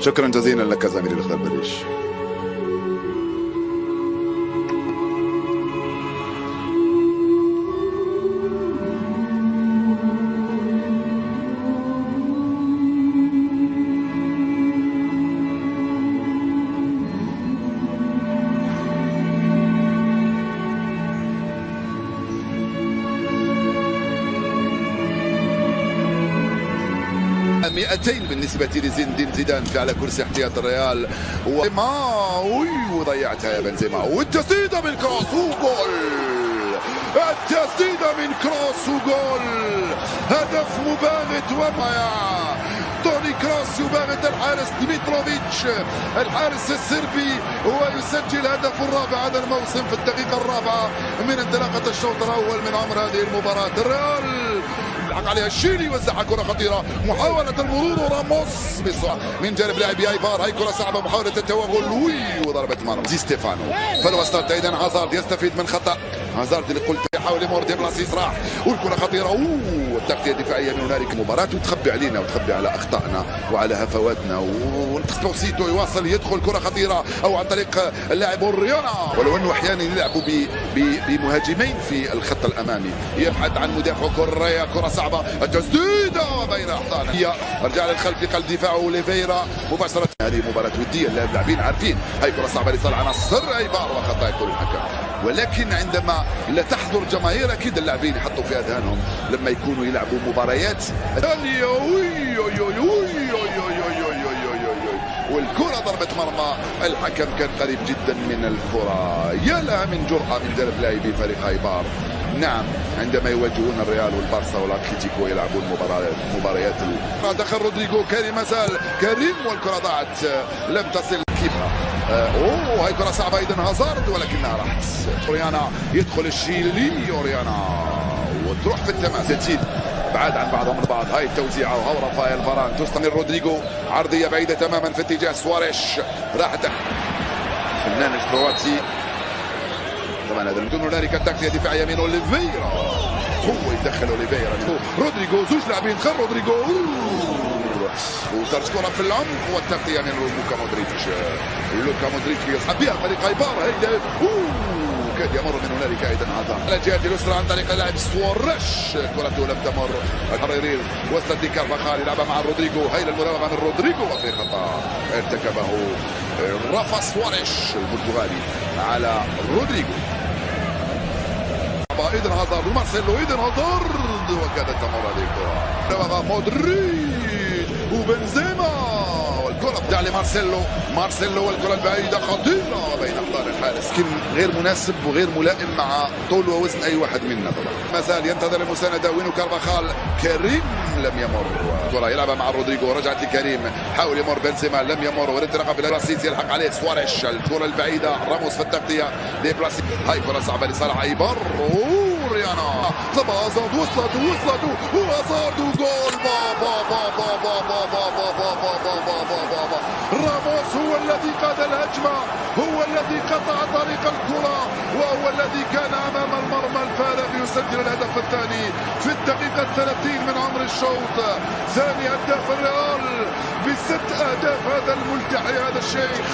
شكرا جزيلا لك زميلي الأخضر بريش مئتين بالنسبة لزين دين زيدان على كرسي احتياط الريال. وما وضيعتها يا بنزيما. والتسديدة كروس وجول التسديدة من كروس وجول هدف مباغت وما توني كروس يباغت الحارس ديميتروفيتش الحارس السربي ويسجل هدف الرابع هذا الموسم في الدقيقة الرابعة من انطلاقة الشوط الأول من عمر هذه المباراة. الريال يلحق عليها الشيلي وزعها كرة خطيرة. محاولة المرور وراموس من جانب لاعب آيفار هاي كرة صعبة محاولة التوغل. وي وضربت مرمى. دي ستيفانو. فالوسط أيضا هازارد يستفيد من خطأ. هازارد اللي قلت يحاول دي بلاصيس راح والكرة خطيرة. أوه التغطية الدفاعية من هنالك مباراة وتخبي علينا وتخبي على أخطائنا وعلى هفواتنا. وسبوسيتو يواصل يدخل كرة خطيرة. أو عن طريق اللاعب اوريونا ولو أنه أحيانا يلعبوا بمهاجمين في الخط الأمامي. يبحث عن مدافع كوريا. كرة صعبة. التسديدة وبين احضان هي رجع للخلف قلب دفاعه اوليفيرا مباشرة. هذه مباراة ودية اللاعبين عارفين. هاي كرة صعبة لصالح نصر ايبار وخطأ يقول الحكم ولكن عندما لا تحضر جماهير أكيد اللاعبين يحطوا في أذهانهم لما يكونوا يلعبوا مباريات. والكرة ضربة مرمى. الحكم كان قريب جدا من الكرة. يا لها من جرأة من جانب لاعبي فريق هايبار نعم عندما يواجهون الريال والبارسا والاتليتيكو يلعبون مباريات مباريات دخل رودريجو كريم مازال كريم والكرة ضاعت. لم تصل كيبها أوه هاي كرة صعبة أيضا هازارد ولكنها راحت اوريانا يدخل الشيلي اوريانا وتروح في التماس تزيد بعاد عن بعضهم البعض هاي التوزيعه وهو رافائيل فاران. تستمر رودريجو عرضية بعيدة تماما في اتجاه سواريش. راحت فنان الكرواتي طبعا هذا بدون هنالك التغطية دفاعيه من أوليفيرا. هو يدخل أوليفيرا. رودريجو زوج لاعبين خل رودريجو. وترك كره في العمق والتغطيه من لوكا مودريتش لوكا مودريتش يصحب بها فريق ايبار هيدا كاد يمر من هنالك أيضا عطاء على الجهه اليسرى عن طريق اللاعب سوارش كرته لم تمر الحريري وصلت لكارفاخال يلعبها مع رودريجو هاي المراوغه من رودريجو وفي خطا ارتكبه رافا سواريش البرتغالي على رودريجو أيضا هازارد ومارسيلو أيضا هازارد وكادت تمر هذه الكره مودريتش وبنزيما والكرة بتاع لمارسيلو. مارسيلو والكرة البعيدة. خطيرة بين أحضان الحارس. لكن غير مناسب وغير ملائم مع طول ووزن أي واحد منا طبعا. ما زال ينتظر المساندة. وينو كارفاخال؟ كريم لم يمر. الكرة يلعبها مع رودريجو. رجعت لكريم. حاول يمر. بنزيما لم يمر. والانطلاقة في الرصيد يلحق عليه سواريش الكرة البعيدة. راموس في التغطية. دي هاي كرة صعبة لصالح ايبر طلبها ازارد وصلت وصلت وازارد وجول بابا بابا بابا بابا بابا بابا بابا راموس هو الذي قاد الهجمة هو الذي قطع طريق الكرة وهو الذي كان أمام المرمى الفارغ يسجل الهدف الثاني في الدقيقة الثلاثين من عمر الشوط ثاني أهداف الريال بست أهداف هذا الملتحي هذا الشيخ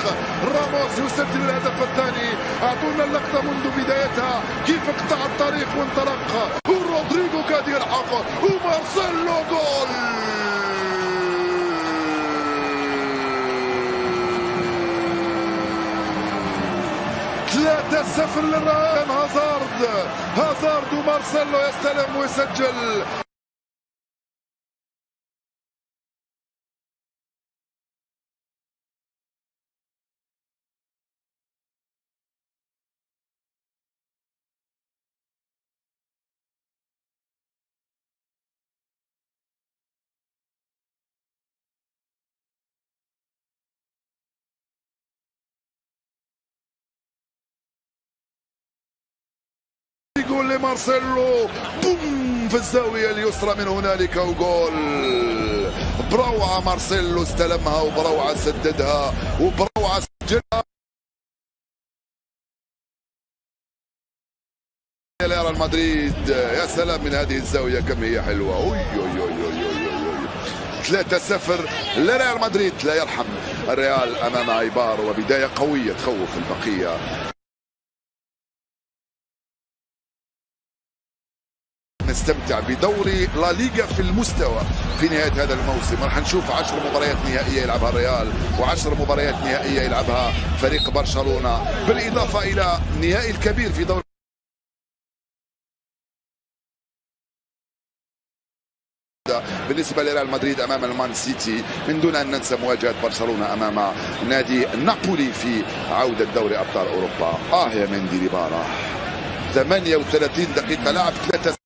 راموس يسجل الهدف الثاني أعطونا اللقطة منذ بدايتها كيف اقطع الطريق وانطلق ورودريجو كاد يلحق ومارسيلو جول. ثلاثة صفر للريال. هازارد. هازارد ومارسيلو يستلم ويسجل. يقول لمارسيلو بوم! في الزاوية اليسرى من هنالك وجول. بروعة مارسيلو استلمها وبروعة سددها وبروعة سجلها. ريال مدريد يا سلام من هذه الزاوية كم هي حلوة. أوي أوي أوي أوي أوي أوي. 3-0 لريال مدريد. لا يرحم الريال أمام إيبار وبداية قوية تخوف البقية. نستمتع بدوري لا ليغا في المستوى في نهاية هذا الموسم. راح نشوف 10 مباريات نهائية يلعبها الريال و10 مباريات نهائية يلعبها فريق برشلونة. بالإضافة إلى النهائي الكبير في دوري بالنسبة لريال مدريد أمام المان سيتي من دون أن ننسى مواجهة برشلونة أمام نادي نابولي في عودة دوري أبطال أوروبا. آه يا مندي لبارا 38 دقيقة لعب ثلاثة